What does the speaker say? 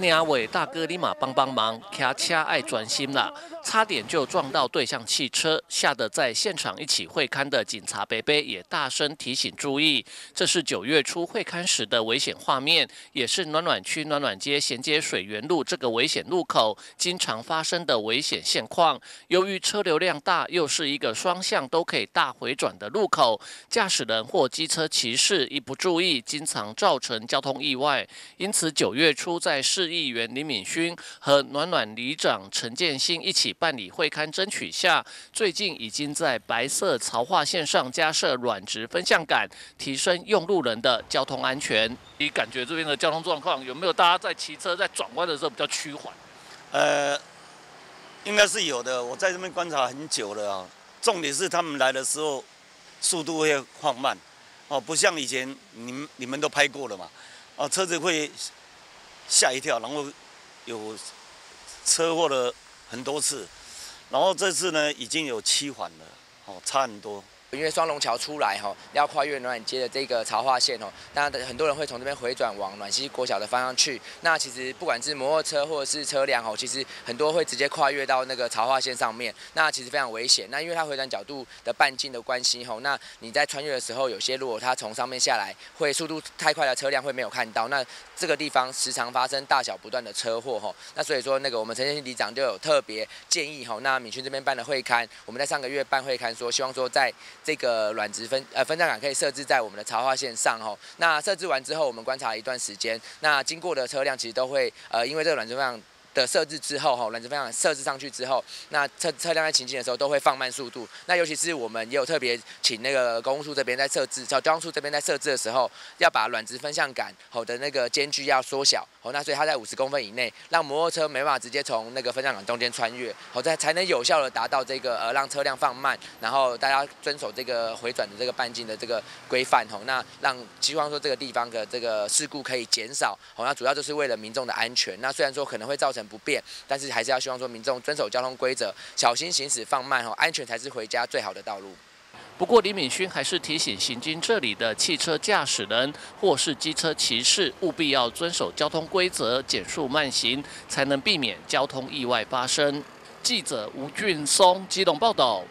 娘伟大哥，你嘛帮帮忙，骑车爱专心啦，差点就撞到对向汽车，吓得在现场一起会刊的警察贝贝也大声提醒注意。这是九月初会刊时的危险画面，也是暖暖区暖暖街衔接水源路这个危险路口经常发生的危险现况。由于车流量大，又是一个双向都可以大回转的路口，驾驶人或机车骑士一不注意，经常造成交通意外。因此九月初在市议员李敏勋和暖暖里长陈建新一起办理会刊争取下，最近已经在白色槽化线上加设软直分向杆，提升用路人的交通安全。你感觉这边的交通状况有没有大家在骑车在转弯的时候比较趋缓？呃，应该是有的。我在这边观察很久了啊。重点是他们来的时候速度会放慢，哦，不像以前你们你们都拍过了嘛，哦，车子会。吓一跳，然后有车祸的很多次，然后这次呢已经有七环了，哦，差很多。因为双龙桥出来哈，要跨越暖街的这个潮化线哦，那很多人会从这边回转往暖溪国小的方向去。那其实不管是摩托车或者是车辆哦，其实很多会直接跨越到那个潮化线上面，那其实非常危险。那因为它回转角度的半径的关系吼，那你在穿越的时候，有些如果它从上面下来，会速度太快的车辆会没有看到。那这个地方时常发生大小不断的车祸吼，那所以说那个我们陈建新里长就有特别建议吼，那闽区这边办的会刊，我们在上个月办会刊说，希望说在这个软直分呃分站杆可以设置在我们的潮化线上哦，那设置完之后，我们观察一段时间，那经过的车辆其实都会呃因为这个软直分站。的设置之后，哈，软直分向设置上去之后，那车车辆在前进的时候都会放慢速度。那尤其是我们也有特别请那个公务处这边在设置，交通处这边在设置的时候，要把软直分向杆好的那个间距要缩小，好，那所以它在五十公分以内，让摩托车没办法直接从那个分向杆中间穿越，好，才才能有效的达到这个呃让车辆放慢，然后大家遵守这个回转的这个半径的这个规范，吼，那让希望说这个地方的这个事故可以减少，好，那主要就是为了民众的安全。那虽然说可能会造成不便，但是还是要希望说民众遵守交通规则，小心行驶，放慢哦，安全才是回家最好的道路。不过李敏勋还是提醒行经这里的汽车驾驶人或是机车骑士，务必要遵守交通规则，减速慢行，才能避免交通意外发生。记者吴俊松机动报道。